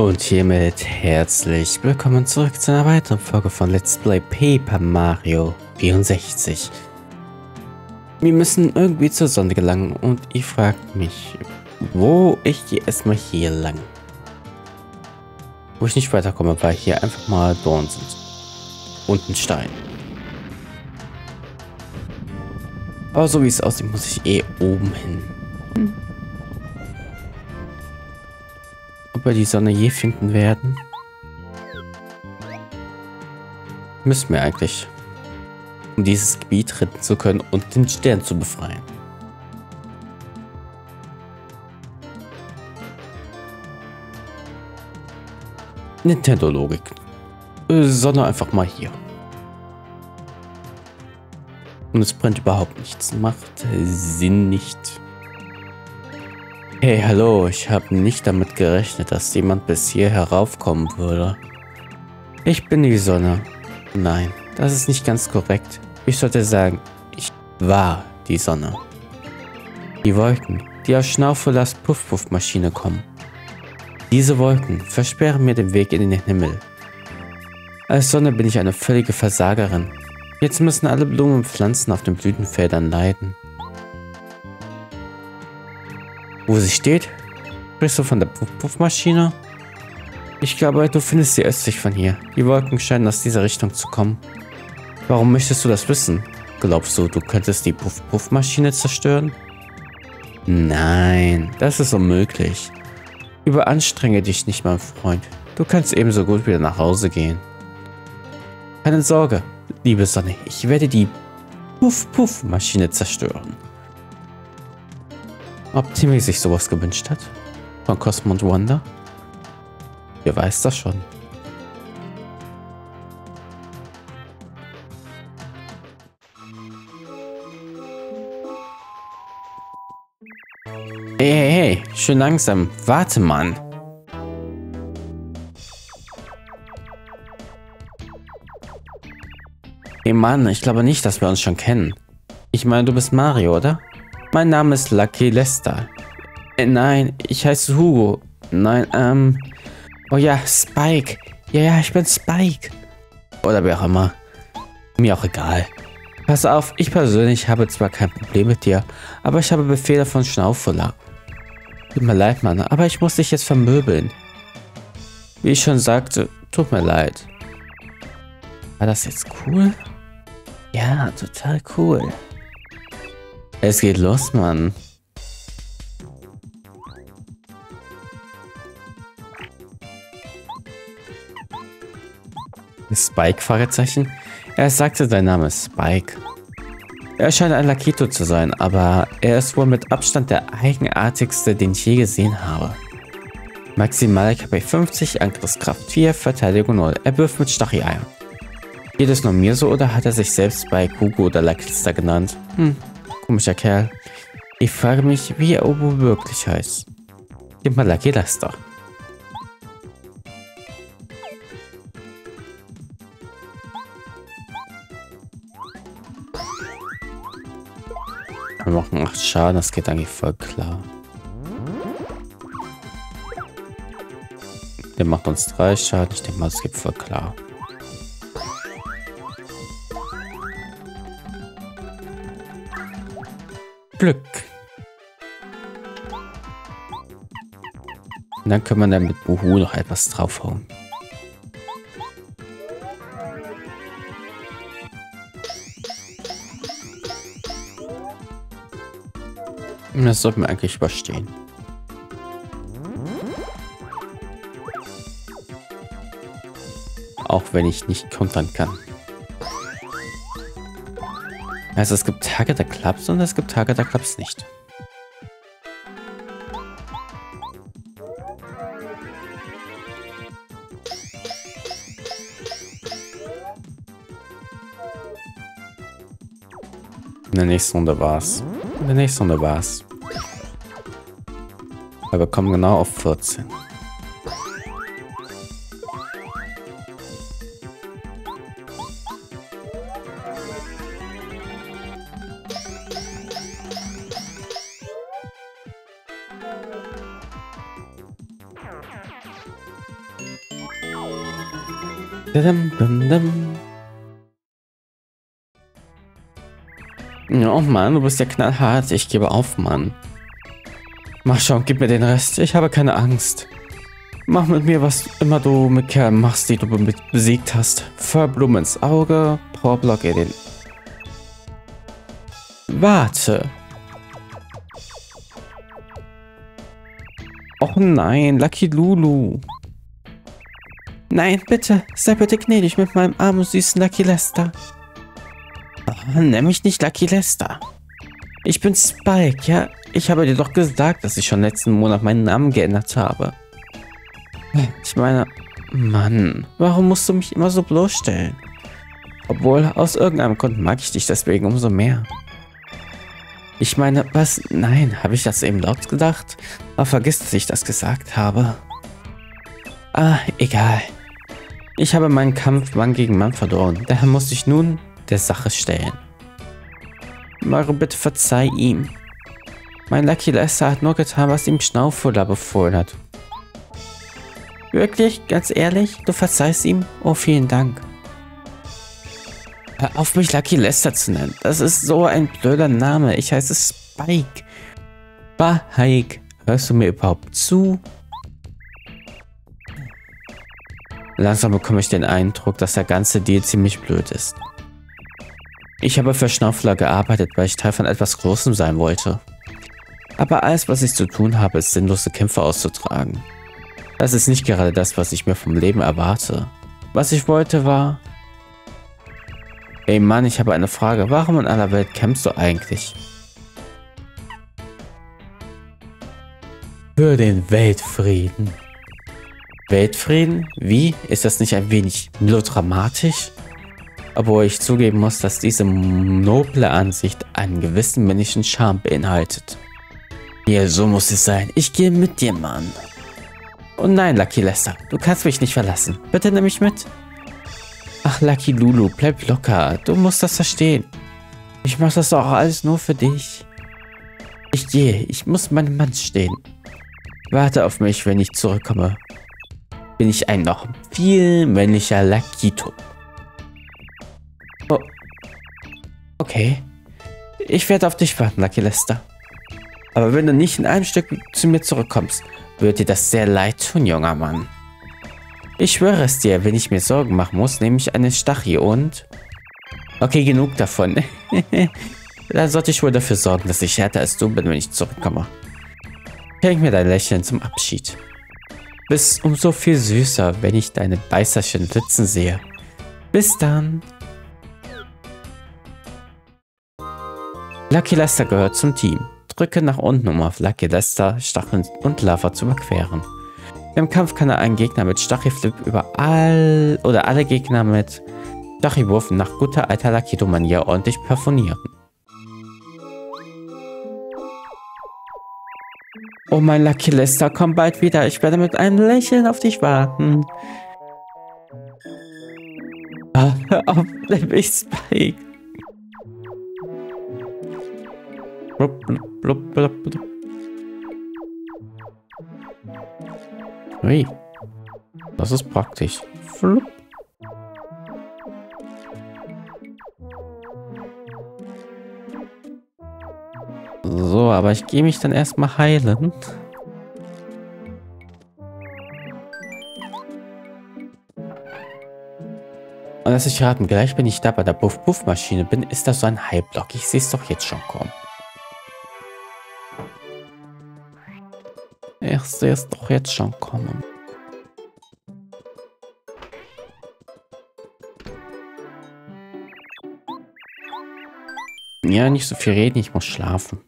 Und hiermit herzlich willkommen zurück zu einer weiteren Folge von Let's Play Paper Mario 64. Wir müssen irgendwie zur Sonne gelangen und ich frage mich, wo ich gehe erstmal hier lang. Wo ich nicht weiterkomme, weil hier einfach mal Dorn sind. Und ein Stein. Aber so wie es aussieht, muss ich eh oben hin. Hm. Ob wir die Sonne je finden werden? Müssen wir eigentlich. Um dieses Gebiet retten zu können und den Stern zu befreien. Nintendo-Logik. Äh, Sonne einfach mal hier. Und es brennt überhaupt nichts. Macht Sinn nicht. Hey, hallo, ich habe nicht damit gerechnet, dass jemand bis hier heraufkommen würde. Ich bin die Sonne. Nein, das ist nicht ganz korrekt. Ich sollte sagen, ich war die Sonne. Die Wolken, die aus Schnaufelas Puff-Puff-Maschine kommen. Diese Wolken versperren mir den Weg in den Himmel. Als Sonne bin ich eine völlige Versagerin. Jetzt müssen alle Blumen und Pflanzen auf den Blütenfeldern leiden. Wo sie steht? Sprichst du von der Puffmaschine? Ich glaube, du findest sie östlich von hier. Die Wolken scheinen aus dieser Richtung zu kommen. Warum möchtest du das wissen? Glaubst du, du könntest die Puff-Puff-Maschine zerstören? Nein, das ist unmöglich. Überanstrenge dich nicht, mein Freund. Du kannst ebenso gut wieder nach Hause gehen. Keine Sorge, liebe Sonne, ich werde die Puff-Puff-Maschine zerstören. Ob Timmy sich sowas gewünscht hat? Von Cosmo und Wanda? Wer weiß das schon. Hey, hey, hey, schön langsam. Warte, Mann. Hey Mann, ich glaube nicht, dass wir uns schon kennen. Ich meine, du bist Mario, oder? Mein Name ist Lucky Lester. Äh, nein, ich heiße Hugo. Nein, ähm... Oh ja, Spike. Ja, ja, ich bin Spike. Oder wer auch immer. Mir auch egal. Pass auf, ich persönlich habe zwar kein Problem mit dir, aber ich habe Befehle von Schnaufula. Tut mir leid, Mann, aber ich muss dich jetzt vermöbeln. Wie ich schon sagte, tut mir leid. War das jetzt cool? Ja, total cool. Es geht los, Mann. Spike? Fragezeichen. Er sagte, sein Name ist Spike. Er scheint ein Lakito zu sein, aber er ist wohl mit Abstand der eigenartigste, den ich je gesehen habe. Maximal KP 50, Angriffskraft 4, Verteidigung 0. Er wirft mit Stacheleiern. Geht es nur mir so oder hat er sich selbst bei Kugu oder Lakista genannt? Hm, Komischer Kerl. Ich frage mich, wie er Obo wirklich heißt. Gib mal Lucky Lester. Wir machen 8 Schaden, das geht eigentlich voll klar. Der macht uns 3 Schaden, ich denke mal, das geht voll klar. Glück. Und dann können wir dann mit Buhu noch etwas draufhauen. Das sollten wir eigentlich überstehen. Auch wenn ich nicht kontern kann. Also es gibt Tage, da klappt und es gibt Tage, da klappt nicht. In der nächsten Runde war's. In der nächsten Runde war's. Aber wir kommen genau auf 14. Oh Mann, du bist ja knallhart. Ich gebe auf, Mann. Mach schon, gib mir den Rest. Ich habe keine Angst. Mach mit mir, was immer du mit Kerlen machst, die du besiegt hast. Feuerblumen ins Auge, Powerblock in den... Warte. Oh nein, Lucky Lulu. Nein, bitte, sei bitte gnädig mit meinem armen, süßen Lucky Lester. Oh, nenn mich nicht Lucky Lester. Ich bin Spike, ja? Ich habe dir doch gesagt, dass ich schon letzten Monat meinen Namen geändert habe. Ich meine, Mann, warum musst du mich immer so bloßstellen? Obwohl, aus irgendeinem Grund mag ich dich deswegen umso mehr. Ich meine, was? Nein, habe ich das eben laut gedacht? Aber vergiss, dass ich das gesagt habe. Ah, egal. Ich habe meinen Kampf Mann gegen Mann verloren. Daher muss ich nun der Sache stellen. Maro, bitte verzeih ihm. Mein Lucky Lester hat nur getan, was ihm Schnauffuller befohlen hat. Wirklich? Ganz ehrlich? Du verzeihst ihm? Oh, vielen Dank. Hör auf mich Lucky Lester zu nennen. Das ist so ein blöder Name. Ich heiße Spike. Spike. Hörst du mir überhaupt zu? Langsam bekomme ich den Eindruck, dass der ganze Deal ziemlich blöd ist. Ich habe für Schnaufler gearbeitet, weil ich Teil von etwas Großem sein wollte. Aber alles, was ich zu tun habe, ist sinnlose Kämpfe auszutragen. Das ist nicht gerade das, was ich mir vom Leben erwarte. Was ich wollte war, Ey Mann, ich habe eine Frage. Warum in aller Welt kämpfst du eigentlich? Für den Weltfrieden. Weltfrieden? Wie? Ist das nicht ein wenig melodramatisch? Obwohl ich zugeben muss, dass diese noble Ansicht einen gewissen männlichen Charme beinhaltet. Ja, so muss es sein. Ich gehe mit dir, Mann. Oh nein, Lucky Lester, du kannst mich nicht verlassen. Bitte nimm mich mit. Ach, Lucky Lulu, bleib locker. Du musst das verstehen. Ich mach das doch alles nur für dich. Ich gehe. Ich muss meinem Mann stehen. Warte auf mich, wenn ich zurückkomme. Bin ich ein noch viel männlicher Lakito. Oh. Okay. Ich werde auf dich warten, Lucky Lester. Aber wenn du nicht in einem Stück zu mir zurückkommst, wird dir das sehr leid tun, junger Mann. Ich schwöre es dir, wenn ich mir Sorgen machen muss, nehme ich eine Stachie und... Okay, genug davon. Dann sollte ich wohl dafür sorgen, dass ich härter als du bin, wenn ich zurückkomme. Schenk mir dein Lächeln zum Abschied. Bist umso viel süßer, wenn ich deine Beißerchen sitzen sehe. Bis dann. Lucky Lester gehört zum Team. Drücke nach unten, um auf Lucky Lester, Stacheln und Lava zu überqueren. Im Kampf kann er einen Gegner mit Stachelflip über all oder alle Gegner mit Stachelwurf nach guter alter Lakido-Manier ordentlich perfonieren. Oh mein Lucky Lester, komm bald wieder. Ich werde mit einem Lächeln auf dich warten. Ah, hör auf, ich Spike. Blub, blub, blub, blub. Ui. Das ist praktisch. Flup. So, aber ich gehe mich dann erstmal heilen. Und lass ich raten, gleich wenn ich da bei der Buff-Buff-Maschine bin, ist das so ein High-Block. Ich sehe es doch jetzt schon kommen. Ich sehe es doch jetzt schon kommen. Ja, nicht so viel reden, ich muss schlafen.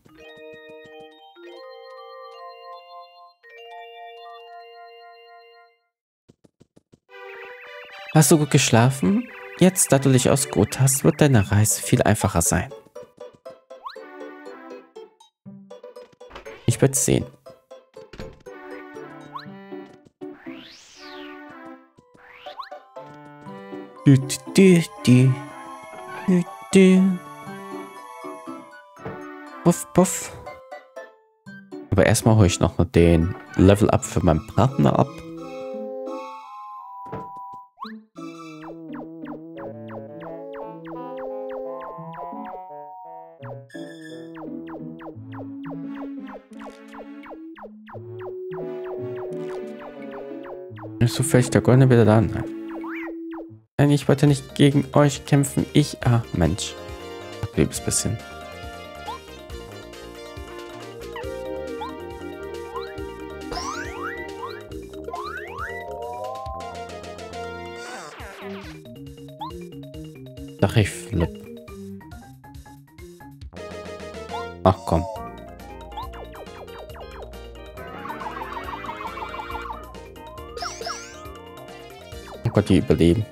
Hast du gut geschlafen? Jetzt, da du dich ausgeruht hast, wird deine Reise viel einfacher sein. Ich werde sehen. Du, du, du, du, du. Puff, puff. Aber erstmal hole ich noch den Level Up für meinen Partner ab. Ist zufällig der Goldene wieder da? Nein. Nein, ich wollte nicht gegen euch kämpfen. Ich, ah, Mensch. Liebes bisschen. Ach, ich flip. Ach komm. Oh Gott, die überleben.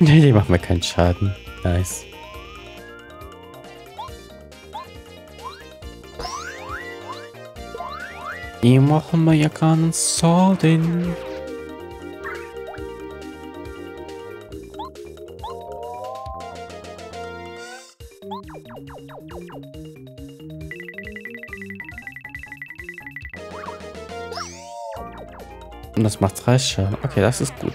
Nee, die machen mir keinen Schaden. Nice. Die machen mir ja keinen Schaden. Und das macht 30 Schaden. Okay, das ist gut.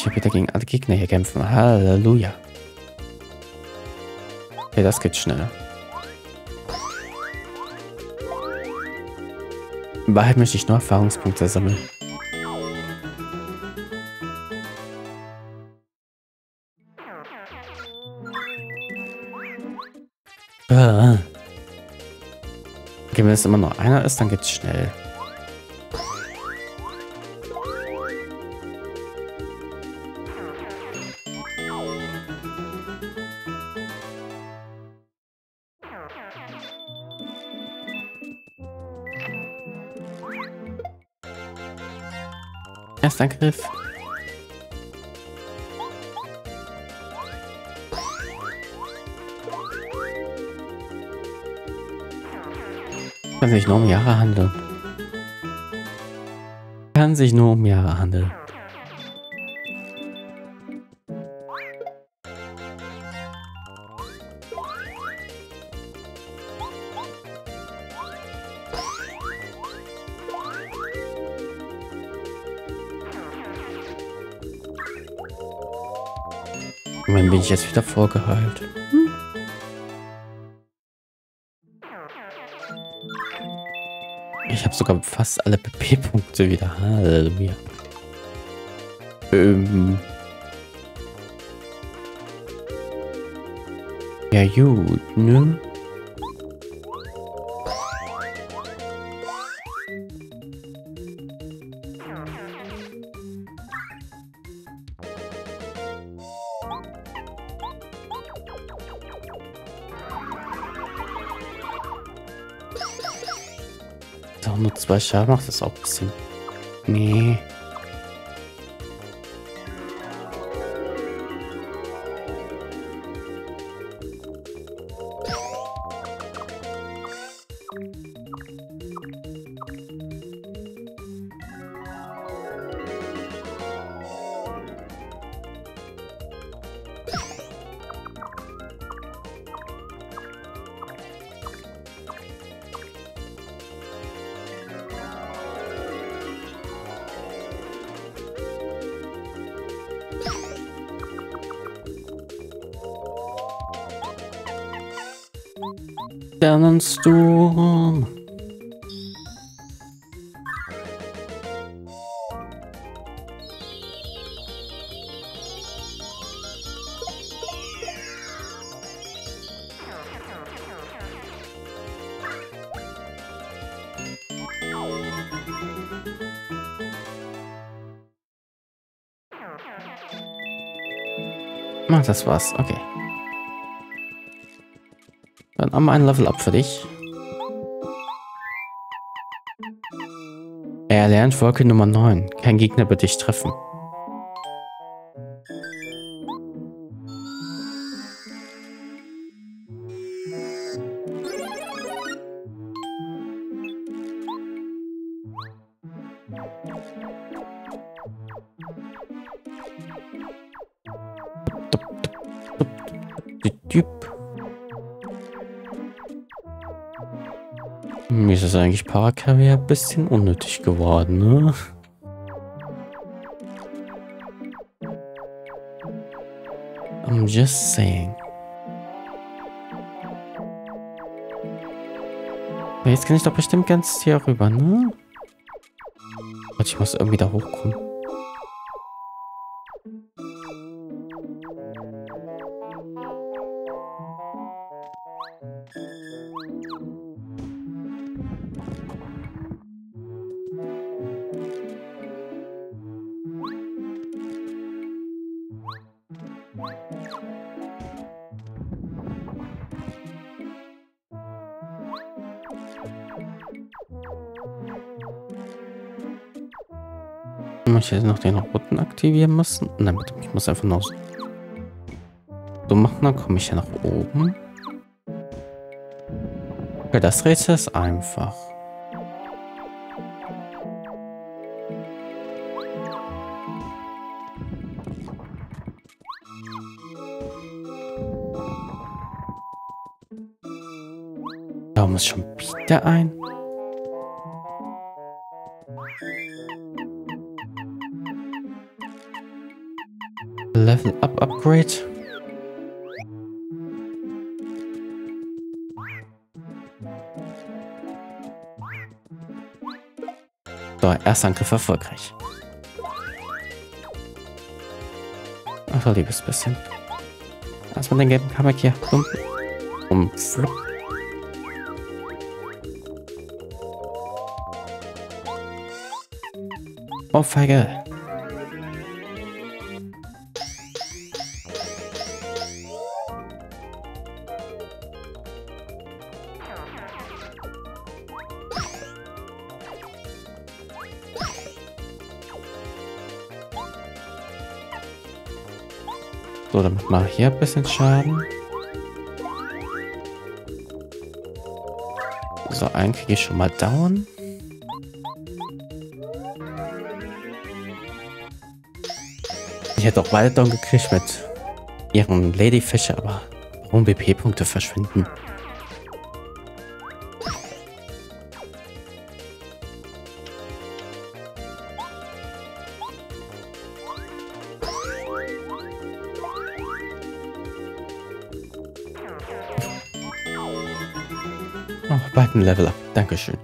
Ich ja wieder gegen alle Gegner hier kämpfen. Halleluja. Okay, das geht schneller. In Wahrheit möchte ich nur Erfahrungspunkte sammeln. Ah. Okay, wenn es immer noch einer ist, dann geht's schnell. Erster Griff. Kann sich nur um Jahre handeln. Kann sich nur um Jahre handeln. Moment, bin ich jetzt wieder vorgeheilt. Ich habe sogar fast alle PP-Punkte wieder. Halleluja. Ähm. Ja gut, ne? Doch nur zwei Schaden macht das auch ein bisschen. Nee. Sternensturm. Das war's. Okay. Dann wir ein Level Up für dich. Er lernt Wolke Nummer 9. Kein Gegner wird dich treffen. Mir ist das eigentlich Paracarrier ein bisschen unnötig geworden, ne? I'm just saying. Jetzt kann ich doch bestimmt ganz hier rüber, ne? Warte, ich muss irgendwie da hochkommen. Ich jetzt noch den roten aktivieren müssen. Nein, bitte, ich muss einfach noch so machen, dann komme ich ja nach oben. Okay, das Rätsel ist einfach. Da muss schon wieder ein. Level Up Upgrade. So, erster Angriff erfolgreich. Ach, liebes bisschen. Erstmal den gelben Kamek hier. Dumm. Und flupp. Oh, So, damit mal hier ein bisschen Schaden. So, einen kriege ich schon mal down. Ich hätte auch weiter down gekriegt mit ihren Ladyfische, aber warum BP-Punkte verschwinden? Oh, beiden Level up. Dankeschön.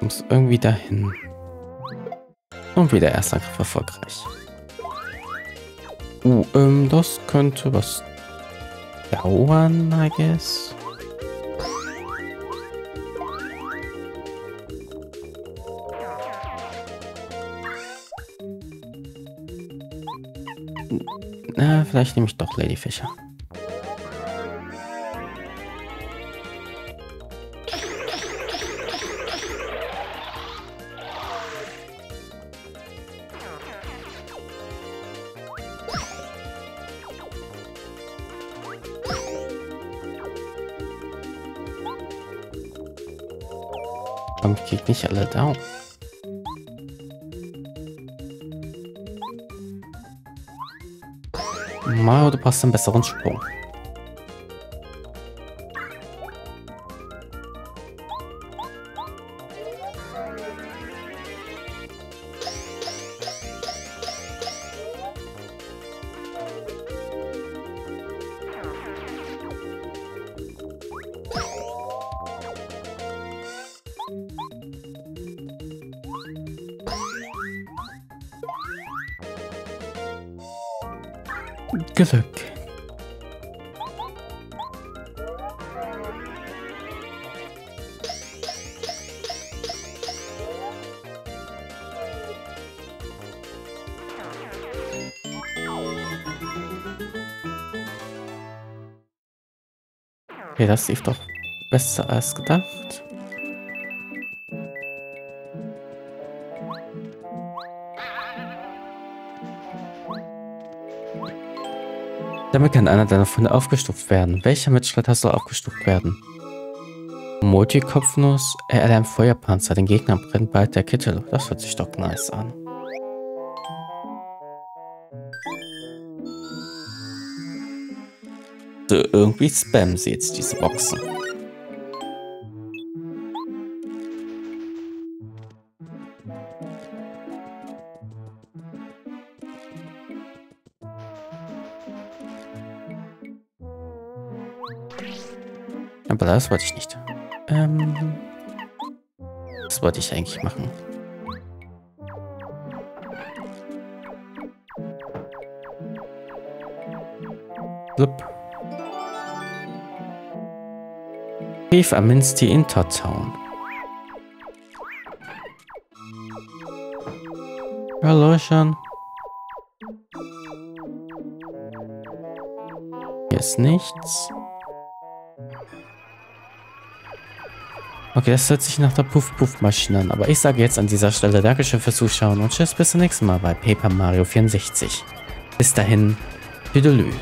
Muss irgendwie dahin. Und wieder erster Angriff erfolgreich. Uh, ähm, das könnte was dauern, I guess. Vielleicht nehme ich doch Lady Fischer. Ich krieg nicht alle down. Mario, du brauchst einen besseren Sprung. Glück. Okay, das lief doch besser als gedacht. Damit kann einer deiner Funde aufgestuft werden. Welcher Mitstreiter soll aufgestuft werden? Multikopfnuss, er erlernt Feuerpanzer. Den Gegner brennt bald der Kittel. Das hört sich doch nice an. So, irgendwie spammen sie jetzt diese Boxen. Aber das wollte ich nicht. Ähm, was wollte ich eigentlich machen? Blub. Brief am Minsti Intertown. Hallo schon. Hier ist nichts. Okay, das hört sich nach der Puff-Puff-Maschine an. Aber ich sage jetzt an dieser Stelle Dankeschön fürs Zuschauen und tschüss bis zum nächsten Mal bei Paper Mario 64. Bis dahin, Tüdelü.